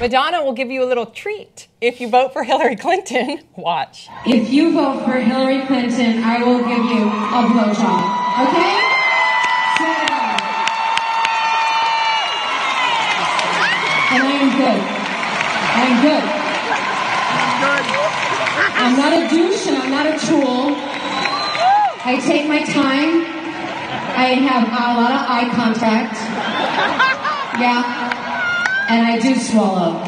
Madonna will give you a little treat if you vote for Hillary Clinton. Watch. If you vote for Hillary Clinton, I will give you a blowjob. Okay? And I am good. I am good. I'm not a douche and I'm not a tool. I take my time. I have a lot of eye contact. Yeah. And I do swallow.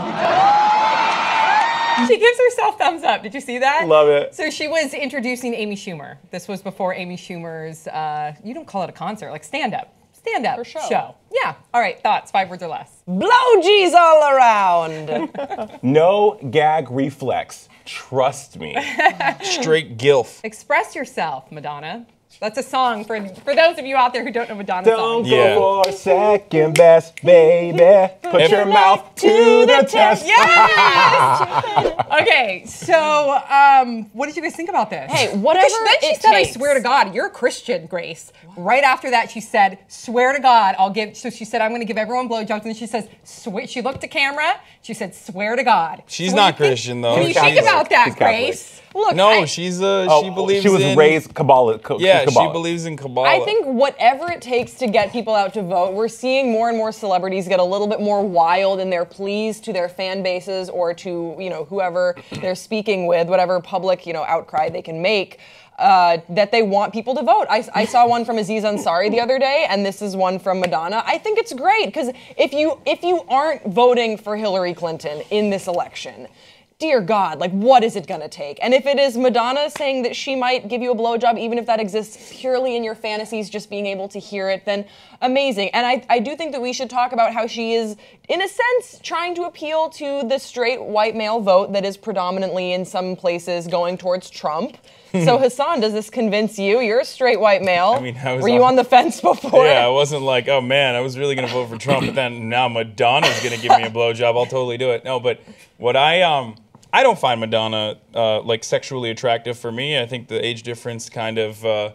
She gives herself thumbs up. Did you see that? Love it. So she was introducing Amy Schumer. This was before Amy Schumer's, uh, you don't call it a concert, like stand up. Stand up show. show. Yeah. All right. Thoughts, five words or less. Blowgies all around. No gag reflex. Trust me. Straight gilf. Express yourself, Madonna. That's a song for for those of you out there who don't know Madonna's Don't song. go Yeah. for second best, baby. Put If- your mouth to the test. Yes! okay, so um, what did you guys think about this? Hey, whatever Because then she it said, takes. "I swear to God, you're a Christian, Grace." Right after that, she said, "Swear to God, I'll give." So she said, "I'm going to give everyone blowjobs," and then she says, "Swear." She looked to camera. She said, "Swear to God." She's So not you think- Christian, though. What do you think about that, Grace? Look, No, I- she's uh, Oh, she believes she was in, raised Kabbalah. Ka- Yeah, Kabbalah. she believes in Kabbalah. I think whatever it takes to get people out to vote, we're seeing more and more celebrities get a little bit more wild in their pleas to their fan bases or to you know whoever they're speaking with, whatever public you know outcry they can make. Uh, that they want people to vote. I, I saw one from Aziz Ansari the other day, and this is one from Madonna. I think it's great because if you if you aren't voting for Hillary Clinton in this election, dear God, like what is it gonna take? And if it is Madonna saying that she might give you a blowjob, even if that exists purely in your fantasies, just being able to hear it, then amazing. And I, I do think that we should talk about how she is, in a sense, trying to appeal to the straight white male vote that is predominantly in some places going towards Trump. so Hasan, does this convince you? You're a straight white male. I mean, I was Were you on- on the fence before? Yeah, I wasn't like, oh man, I was really gonna vote for Trump, but then now Madonna's gonna give me a blowjob. I'll totally do it. No, but what I um I don't find Madonna uh, like sexually attractive for me. I think the age difference kind of uh,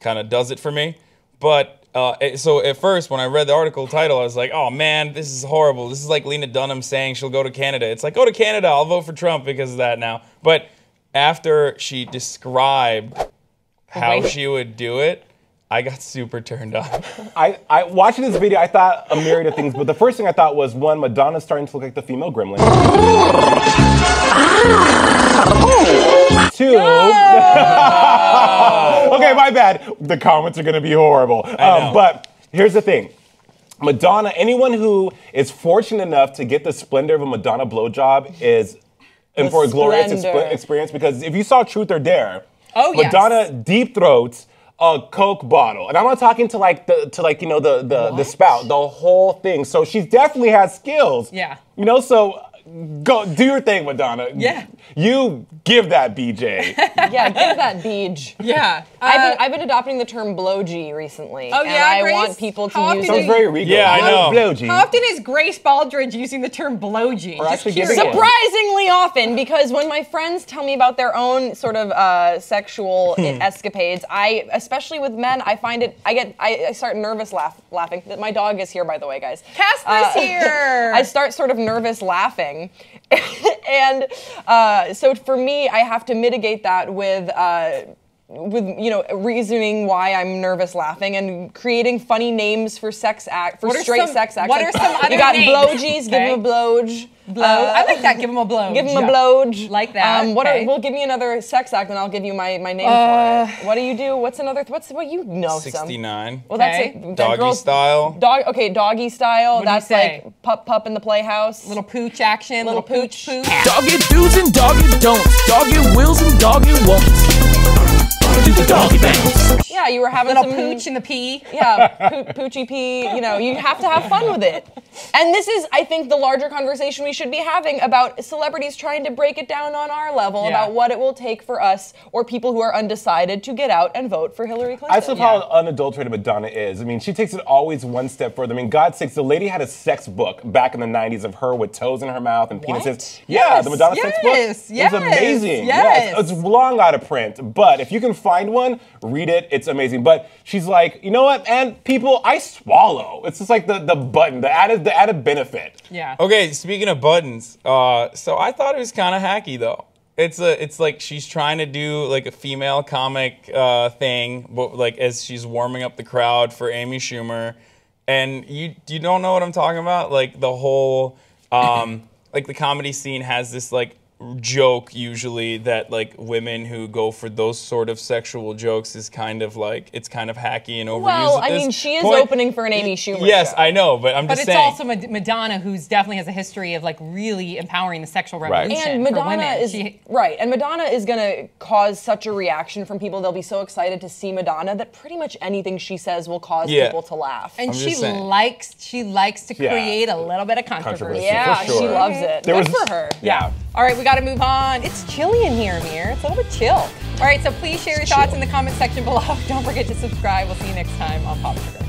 kind of does it for me. But uh, so at first, when I read the article title, I was like, oh man, this is horrible. This is like Lena Dunham saying she'll go to Canada. It's like go to Canada, I'll vote for Trump because of that now. But after she described how way- she would do it. I got super turned on. I, I watching this video, I thought a myriad of things, but the first thing I thought was one, Madonna's starting to look like the female gremlin. bad. The comments are gonna be horrible. Um, but here's the thing. Madonna, anyone who is fortunate enough to get the splendor of a Madonna blowjob is in The for a glorious exp- experience because if you saw Truth or Dare, Oh, yes. Madonna deep throats a Coke bottle, and I'm not talking to like the to like you know the the the spout, the whole thing. So she definitely has skills. Yeah. You know, so go do your thing, Madonna. Yeah. You give that BJ. yeah, give that beej. yeah. I've Uh, been, I've been adopting the term blowgy recently. Oh, and yeah, I Grace? want people to How use often it. Sounds very regal. Yeah, I know. Blowgy. How often is Grace Baldridge using the term blowgy? Just actually curious. giving it. Surprisingly often, because when my friends tell me about their own sort of uh, sexual escapades, I, especially with men, I find it. I get, I, I start nervous laugh, laughing. That my dog is here, by the way, guys. Casper's Uh, here. I start sort of nervous laughing, and uh, so for me, I have to mitigate that with. Uh, with you know reasoning why I'm nervous laughing and creating funny names for sex act for What are straight some- sex acts. what Like, are some other You got names? blowgies, give him a blowj. Blow. Uh, I like that. Give him a blow. Give him a blowj. Like that, Um, what okay. are, well, give me another sex act, and I'll give you my, my name Uh, for it. What do you do? What's another? What's what you know? 69. Well, that's Okay. it. That Doggy girl's- style. Dog. Okay, doggy style. What that's like pup pup in the playhouse. Little pooch action. Little Little, pooch pooch. pooch. Dog do's and dog it don'ts. Dog it wills and dog it won'ts. Do the doggy bangs. Yeah, you were having Little some pooch in the pee. yeah, poo- poochie pee. You know, you have to have fun with it. And this is, I think, the larger conversation we should be having about celebrities trying to break it down on our level Yeah. about what it will take for us or people who are undecided to get out and vote for Hillary Clinton. I love how unadulterated Madonna is. I mean, she takes it always one step further. I mean, God's sakes, the lady had a sex book back in the 90s of her with toes in her mouth and What? penises. Yeah, the Madonna sex book. yes, It was amazing. yes. It's long out of print, but if you can find one, read it. It's amazing. But she's like, you know what, and people, I swallow. It's just like the, the button, the added the added benefit. Yeah. Okay, speaking of buttons, uh, so I thought it was kind of hacky though. It's a, it's like she's trying to do like a female comic uh, thing, but like as she's warming up the crowd for Amy Schumer, and you you don't know what I'm talking about. Like the whole, um, like the comedy scene has this like joke usually that like women who go for those sort of sexual jokes is kind of like it's kind of hacky and overused. Well, I mean, she is point. opening for an Amy Schumer Yes, show. I know, but I'm just But it's also Mad- Madonna, who's definitely has a history of like really empowering the sexual revolution. Right. revolution and for Madonna women. is She- right, and Madonna is gonna cause such a reaction from people. They'll be so excited to see Madonna that pretty much anything she says will cause Yeah. people to laugh. and I'm she likes she likes to Yeah. create a little bit of controversy. Controversy. yeah, sure. she loves it. There Good was- for her. Yeah. All right, we got to move on. It's chilly in here, Amir. It's a little bit chill. All right, so please share your thoughts in the comment section below. Don't forget to subscribe. We'll see you next time on Pop Trigger.